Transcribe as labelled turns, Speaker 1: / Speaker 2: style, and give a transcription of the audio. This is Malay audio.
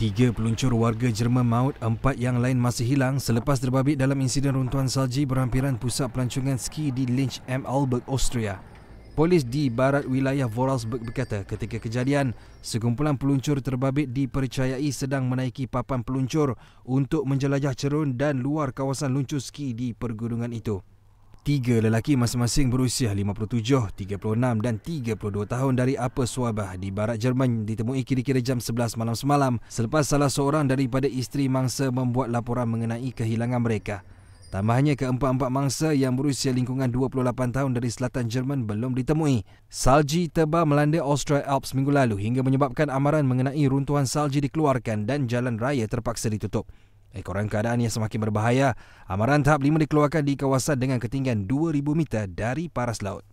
Speaker 1: Tiga peluncur warga Jerman maut, empat yang lain masih hilang selepas terbabit dalam insiden runtuhan salji berhampiran pusat pelancongan ski di Lynch M. Alberg, Austria. Polis di barat wilayah Vorarlberg berkata ketika kejadian, sekumpulan peluncur terbabit dipercayai sedang menaiki papan peluncur untuk menjelajah cerun dan luar kawasan luncur ski di pergunungan itu. Tiga lelaki masing-masing berusia 57, 36 dan 32 tahun dari Upper Swabah di barat Jerman ditemui kira-kira jam 11 malam semalam selepas salah seorang daripada isteri mangsa membuat laporan mengenai kehilangan mereka. Tambahnya keempat-empat mangsa yang berusia lingkungan 28 tahun dari selatan Jerman belum ditemui. Salji tebal melanda Austria Alps minggu lalu hingga menyebabkan amaran mengenai runtuhan salji dikeluarkan dan jalan raya terpaksa ditutup. Ekoran keadaan yang semakin berbahaya, amaran tahap 5 dikeluarkan di kawasan dengan ketinggian 2,000 meter dari paras laut.